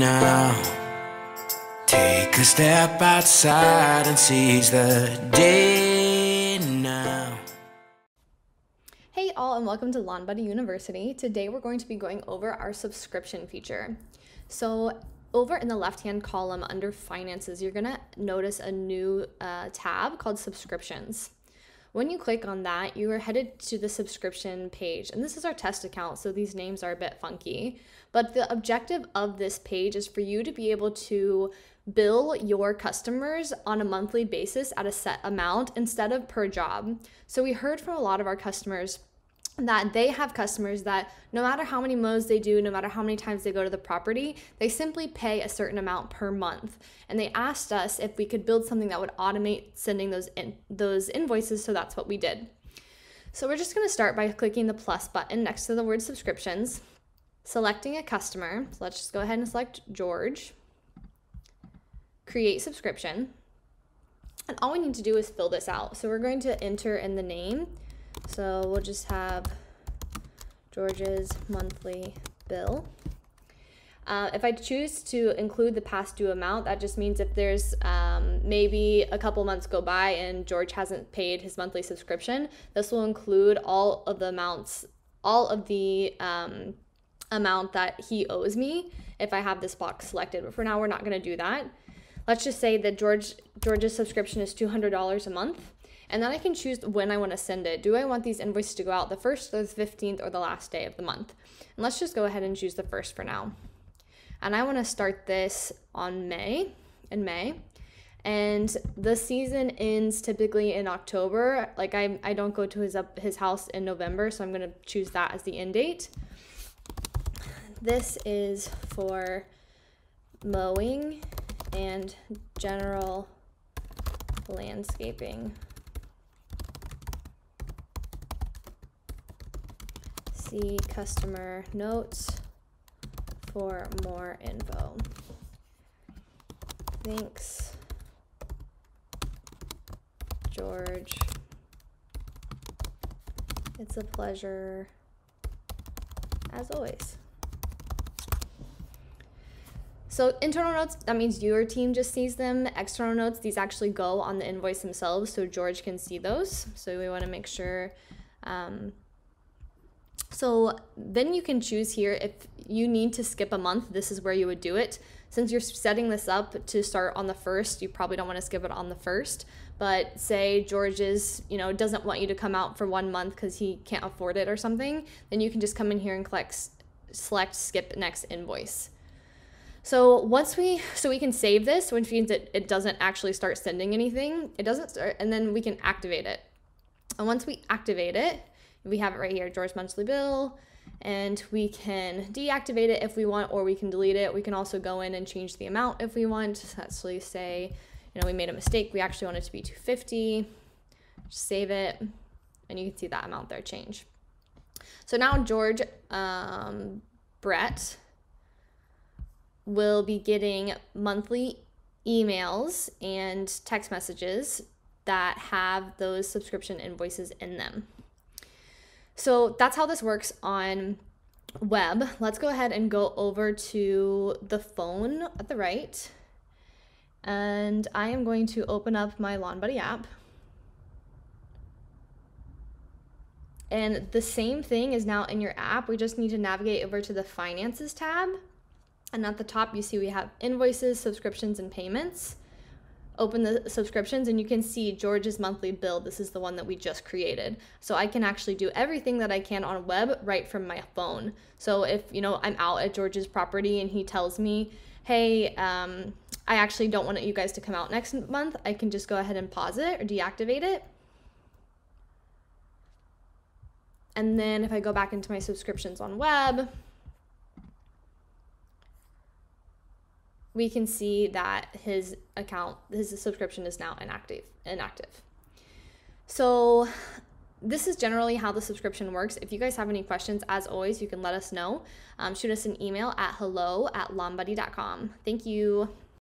now. Take a step outside and seize the day now. Hey all and welcome to Lawn Buddy University. Today we're going to be going over our subscription feature. So over in the left hand column under finances, you're gonna notice a new uh, tab called subscriptions. When you click on that, you are headed to the subscription page. And this is our test account, so these names are a bit funky. But the objective of this page is for you to be able to bill your customers on a monthly basis at a set amount instead of per job. So we heard from a lot of our customers that they have customers that no matter how many mows they do, no matter how many times they go to the property, they simply pay a certain amount per month. And they asked us if we could build something that would automate sending those in, those invoices, so that's what we did. So we're just going to start by clicking the plus button next to the word subscriptions, selecting a customer. So let's just go ahead and select George. Create subscription. And all we need to do is fill this out. So we're going to enter in the name so we'll just have George's monthly bill. Uh, if I choose to include the past due amount, that just means if there's um, maybe a couple months go by and George hasn't paid his monthly subscription, this will include all of the amounts, all of the um, amount that he owes me if I have this box selected. But for now, we're not going to do that. Let's just say that George George's subscription is $200 a month. And then I can choose when I want to send it. Do I want these invoices to go out the 1st, or the 15th, or the last day of the month? And let's just go ahead and choose the 1st for now. And I want to start this on May, in May. And the season ends typically in October. Like I, I don't go to his up his house in November, so I'm gonna choose that as the end date. This is for mowing and general landscaping. See customer notes for more info. Thanks, George. It's a pleasure, as always. So internal notes, that means your team just sees them. External notes, these actually go on the invoice themselves, so George can see those. So we want to make sure um, so then you can choose here if you need to skip a month, this is where you would do it. Since you're setting this up to start on the first, you probably don't want to skip it on the first. But say George's, you know, doesn't want you to come out for one month because he can't afford it or something, then you can just come in here and select skip next invoice. So once we, so we can save this, which means that it doesn't actually start sending anything. It doesn't start, and then we can activate it. And once we activate it, we have it right here, George monthly bill, and we can deactivate it if we want, or we can delete it. We can also go in and change the amount if we want. Actually, say, you know, we made a mistake. We actually want it to be 250. Just save it, and you can see that amount there change. So now George um, Brett will be getting monthly emails and text messages that have those subscription invoices in them. So that's how this works on web. Let's go ahead and go over to the phone at the right. And I am going to open up my Lawn Buddy app. And the same thing is now in your app. We just need to navigate over to the Finances tab. And at the top, you see we have invoices, subscriptions, and payments open the subscriptions and you can see George's monthly bill. This is the one that we just created. So I can actually do everything that I can on web right from my phone. So if, you know, I'm out at George's property and he tells me, hey, um, I actually don't want you guys to come out next month, I can just go ahead and pause it or deactivate it. And then if I go back into my subscriptions on web, we can see that his account, his subscription is now inactive. Inactive. So this is generally how the subscription works. If you guys have any questions, as always, you can let us know. Um, shoot us an email at hello at lawnbuddy.com. Thank you.